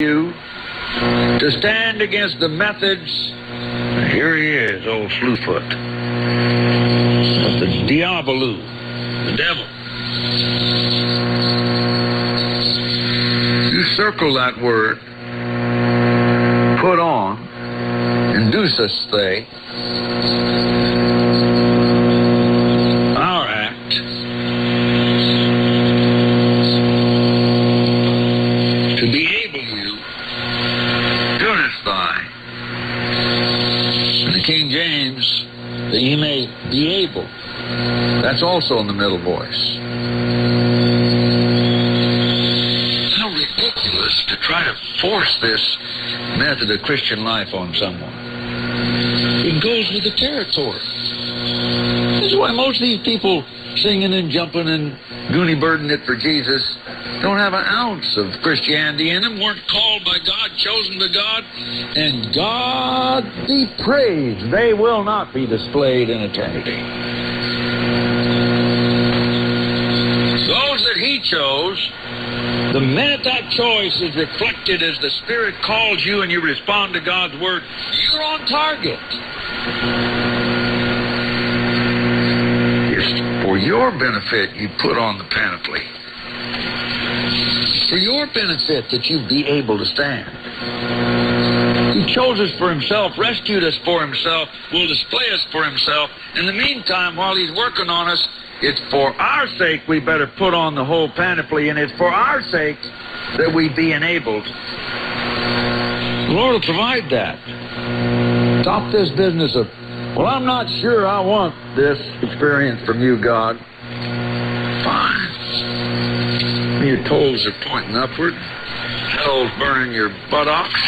you to stand against the methods. Here he is, old Slewfoot. The Diabolou, the devil. You circle that word, put on, inducus they, our act, to be able you, thy. In the King James, that ye may be able. That's also in the middle voice. How ridiculous to try to force this method of Christian life on someone. It goes with the territory. Why most of these people singing and jumping and goony birding it for Jesus don't have an ounce of Christianity in them, weren't called by God, chosen by God, and God be praised, they will not be displayed in eternity. Those that He chose, the minute that choice is reflected as the Spirit calls you and you respond to God's Word, you're on target. It's for your benefit you put on the panoply. For your benefit that you be able to stand. He chose us for himself, rescued us for himself, will display us for himself. In the meantime, while he's working on us, it's for our sake we better put on the whole panoply, and it's for our sake that we be enabled. The Lord will provide that. Stop this business of, well, I'm not sure I want this experience from you, God. Fine. Your toes are pointing upward. Hell's burning your buttocks.